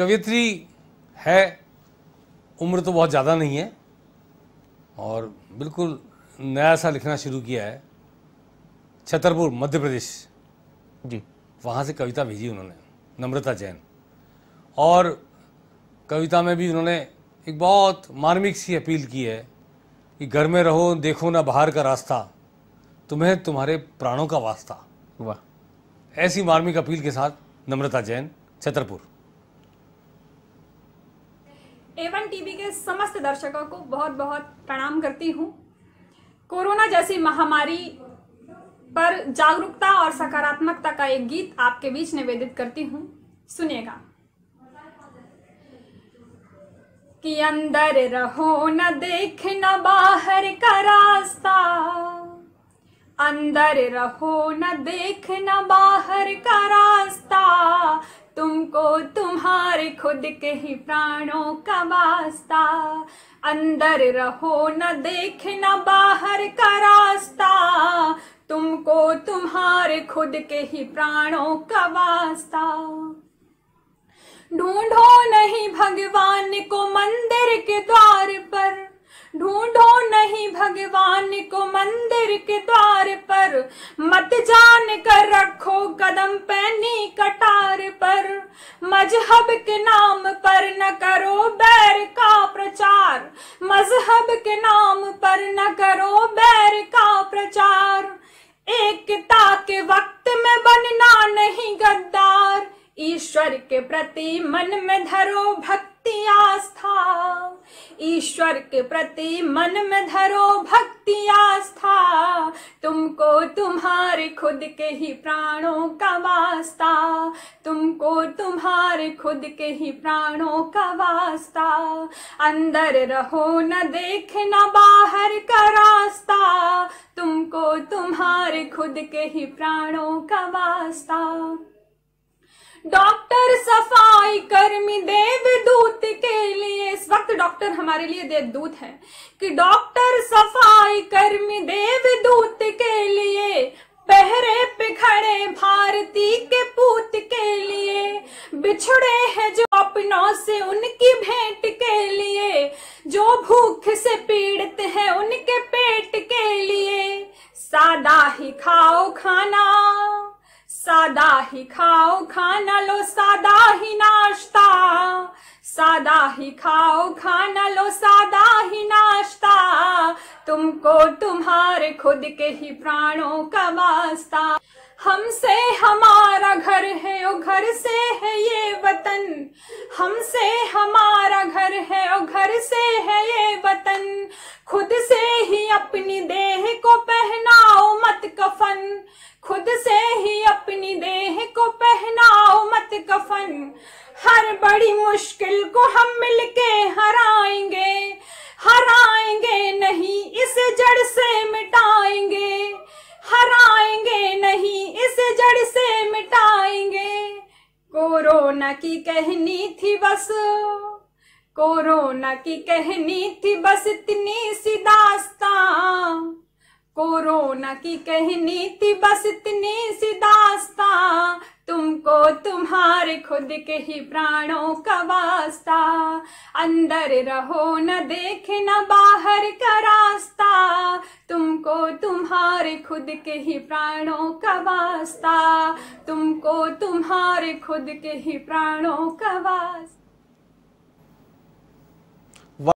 कवियत्री है उम्र तो बहुत ज़्यादा नहीं है और बिल्कुल नया सा लिखना शुरू किया है। छतरपुर मध्य प्रदेश। जी। वहाँ से कविता भेजी उन्होंने नम्रता जैन। और कविता में भी उन्होंने एक बहुत मार्मिक सी अपील की है कि घर में रहो देखो ना बाहर का रास्ता तुम्हें तुम्हारे प्राणों का वास्ता। वाह। ऐसी मार्मिक अपील के साथ नम्रता जैन छतरपुर। एवन टीवी के समस्त दर्शकों को बहुत बहुत प्रणाम करती हूँ। कोरोना जैसी महामारी पर जागरूकता और सकारात्मकता का एक गीत आपके बीच निवेदित करती हूँ। सुनिएगा। कि अंदर रहो, न देख, न बाहर का रास्ता। अंदर रहो न देख न बाहर का रास्ता। तुमको तुम्हारे खुद के ही प्राणों का वास्ता। अंदर रहो न देख न बाहर का रास्ता। तुमको तुम्हारे खुद के ही प्राणों का वास्ता। ढूंढो नहीं भगवान को मंदिर के द्वार पर ढूंढो नहीं भगवान को मंदिर के द्वार पर, मत जान कर रखो कदम पैनी कटार पर। मज़हब के नाम पर न करो बैर का प्रचार। मज़हब के नाम पर न करो बैर का प्रचार। एकता के वक्त में बनना नहीं गद्दार। ईश्वर के प्रति मन में धरो भक्ति आस्था ईश्वर के प्रति मन में धरो भक्ति आस्था। तुमको तुम्हारे खुद के ही प्राणों का वास्ता। तुमको तुम्हारे खुद के ही प्राणों का वास्ता। अंदर रहो न देख न बाहर का रास्ता। तुमको तुम्हारे खुद के ही प्राणों का वास्ता। डॉक्टर सफ़ाई कर्मी देवदूत के लिए वक्त डॉक्टर हमारे लिए देवदूत है कि डॉक्टर सफ़ाई कर्मी देवदूत के लिए, पहरे पिखड़े भारती के पूत के लिए, बिछड़े हैं जो अपनों से उनकी भेंट के लिए, जो भूख सादा ही खाओ, खाना लो सादा ही नाश्ता। सादा ही खाओ, खाना लो सादा ही नाश्ता। तुमको तुम्हारे खुद के ही प्राणों का वास्ता। हमसे हमारा घर है, ओ घर से है ये वतन। हमसे हमारा घर है, ओ घर से है ये वतन। खुद से ही अपनी देह को पहनाओ मत कफन। खुद से ही को पहनाओ मत कफन। हर बड़ी मुश्किल को हम मिलके हराएँगे। हराएँगे नहीं, इसे जड़ से मिटाएँगे। हराएँगे नहीं, इसे जड़ से मिटाएँगे। कोरोना की कहनी थी बस। कोरोना की कहनी थी बस इतनी सी दास्तां। कोरोना की कहनी थी बस इतनी सी दास्ता। खुद के ही प्राणों का वास्ता। अंदर रहो न देखे न बाहर का रास्ता। तुमको तुम्हारे खुद के ही प्राणों का वास्ता। तुमको तुम्हारे खुद के ही प्राणों का वास्ता।